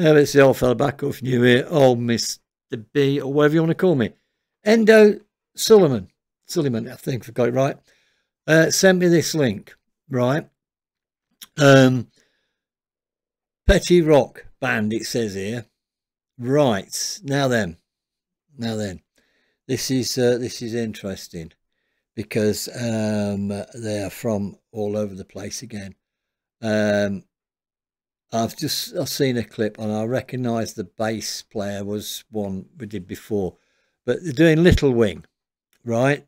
Uh, it's the old fella back off New Year, old Mr. B, or whatever you want to call me. Endo Suleiman, Suleiman, I think I got it right, uh, sent me this link, right? Um, Petty Rock Band, it says here. Right, now then, now then, this is uh, this is interesting because um, they are from all over the place again. Um, I've just I've seen a clip and I recognise the bass player was one we did before, but they're doing Little Wing, right?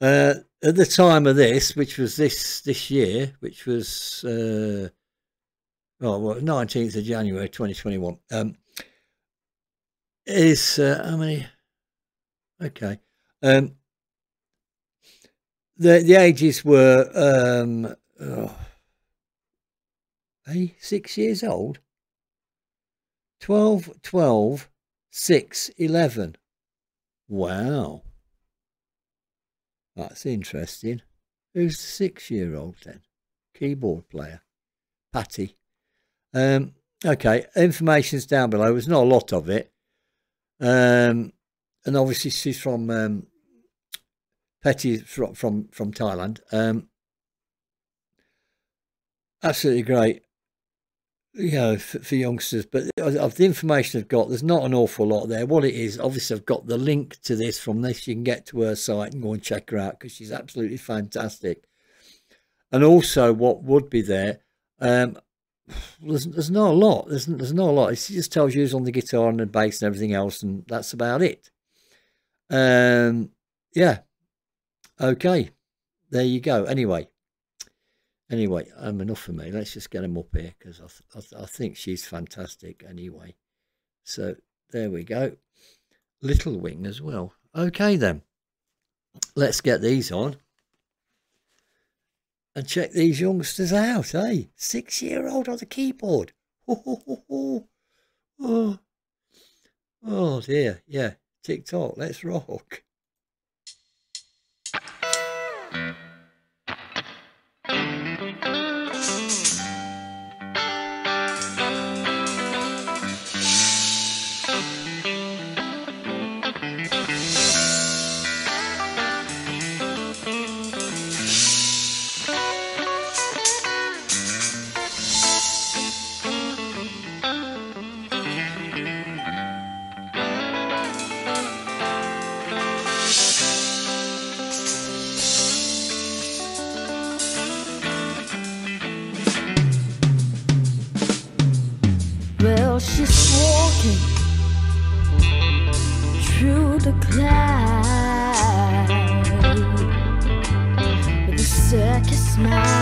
Uh, at the time of this, which was this this year, which was uh, oh well, nineteenth of January, twenty twenty one. Um, is uh, how many? Okay, um, the the ages were um, oh, hey, six years old. 12, 12, 6, 11. Wow. That's interesting. Who's the six year old then? Keyboard player. Patty. Um, okay, information's down below. There's not a lot of it. Um, and obviously she's from um, Petty from from, from Thailand. Um, absolutely great you know, for, for, youngsters. But of the information I've got, there's not an awful lot there. What it is, obviously, I've got the link to this from this. You can get to her site and go and check her out because she's absolutely fantastic. And also, what would be there, um, there's, there's not a lot. There's, there's not a lot. It just tells you who's on the guitar and the bass and everything else, and that's about it. Um, yeah. Okay. There you go. Anyway, Anyway, um, enough for me. Let's just get him up here because I, th I, th I think she's fantastic anyway. So there we go. Little Wing as well. Okay then. Let's get these on. And check these youngsters out, eh? Six year old on the keyboard. Oh, oh, oh dear. Yeah. TikTok. Let's rock. girl, she's walking through the clouds with a circus smile.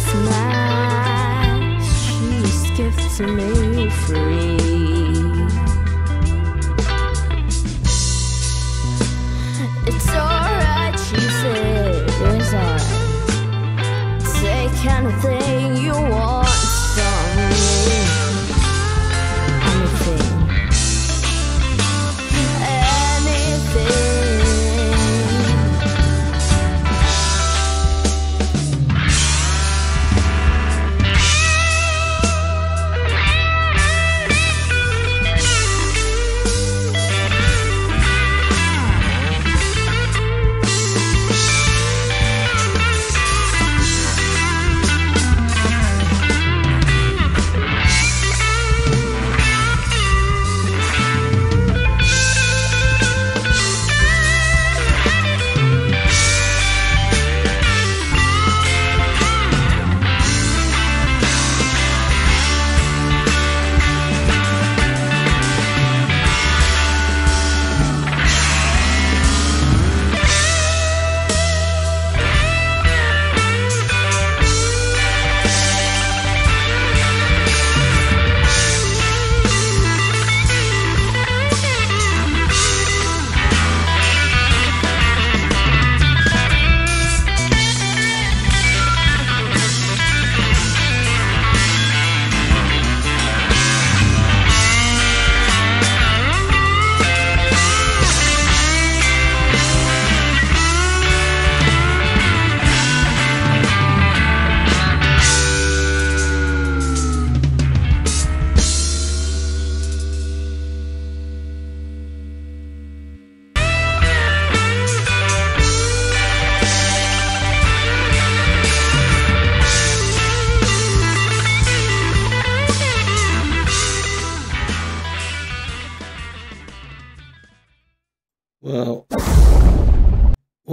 She She's gifts to me free.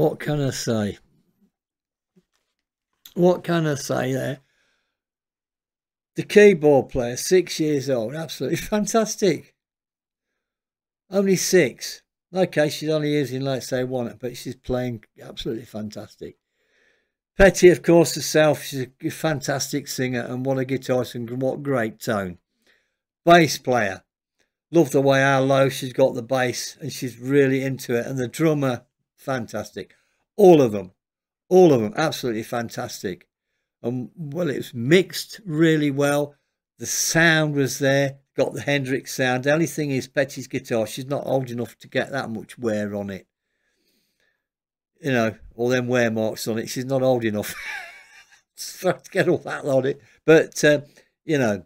What can I say? What can I say there? The keyboard player, six years old, absolutely fantastic. Only six. Okay, she's only using, let's say, one, but she's playing absolutely fantastic. Petty, of course, herself, she's a fantastic singer and what a guitarist and what great tone. Bass player, love the way how low she's got the bass and she's really into it. And the drummer, fantastic. All of them, all of them, absolutely fantastic. And well, it was mixed really well. The sound was there, got the Hendrix sound. The only thing is, Petty's guitar, she's not old enough to get that much wear on it you know, all them wear marks on it. She's not old enough to get all that on it. But, uh, you know,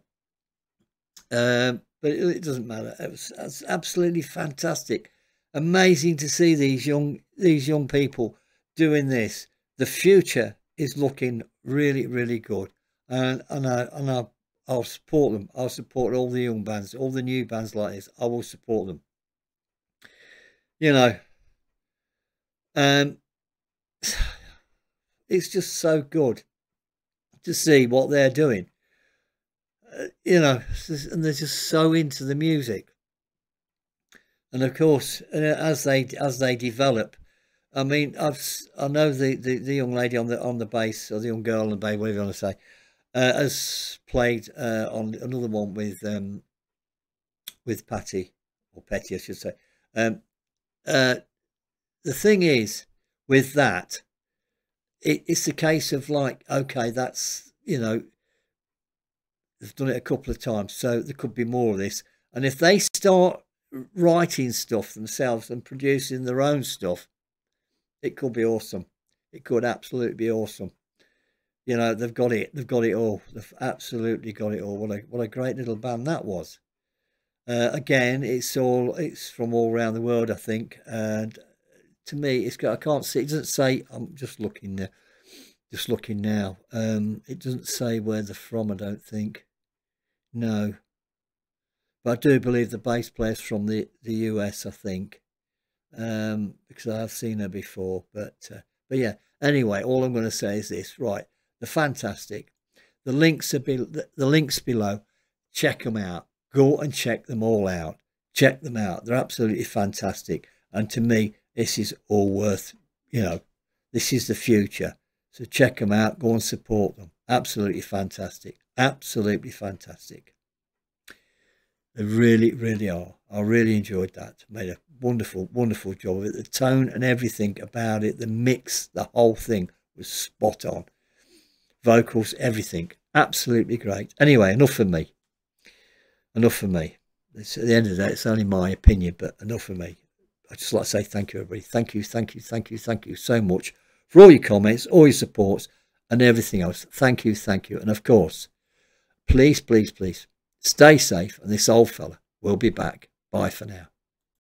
um, but it, it, doesn't matter. It was, it was, absolutely fantastic. Amazing to see these young these young people doing this. The future is looking really, really good. And, and, I, and I, I'll support them. I'll support all the young bands, all the new bands like this. I will support them. You know, um, it's just so good to see what they're doing. Uh, you know, and they're just so into the music. And of course, uh, as they as they develop, I mean, I've I know the, the, the young lady on the on the bass or the young girl on the bass, whatever you want to say, uh, has played uh, on another one with um, with Patty or Petty, I should say. Um, uh, the thing is, with that, it, it's a case of like, okay, that's, you know, they've done it a couple of times, so there could be more of this. And if they start writing stuff themselves and producing their own stuff, it could be awesome. It could absolutely be awesome. You know, they've got it. They've got it all. They've absolutely got it all. What a what a great little band that was. Uh, again, it's all it's from all around the world, I think, and to me, it's got. I can't see. It doesn't say. I'm just looking there. Just looking now. Um, it doesn't say where they're from. I don't think. No. But I do believe the bass player's from the the US. I think. Um, because I have seen her before. But uh, but yeah. Anyway, all I'm going to say is this. Right. The fantastic. The links are be, the, the links below. Check them out. Go and check them all out. Check them out. They're absolutely fantastic. And to me, this is all worth, you know, this is the future. So check them out, go and support them. Absolutely fantastic. Absolutely fantastic. They really, really are. I really enjoyed that. Made a wonderful, wonderful job of it. The tone and everything about it, the mix, the whole thing was spot on. Vocals, everything. Absolutely great. Anyway, enough for me. Enough for me. It's, at the end of the day, it's only my opinion, but enough for me. I'd just like to say thank you, everybody. Thank you, thank you, thank you, thank you so much for all your comments, all your supports, and everything else. Thank you, thank you. And of course, please, please, please stay safe. And this old fella will be back. Bye for now.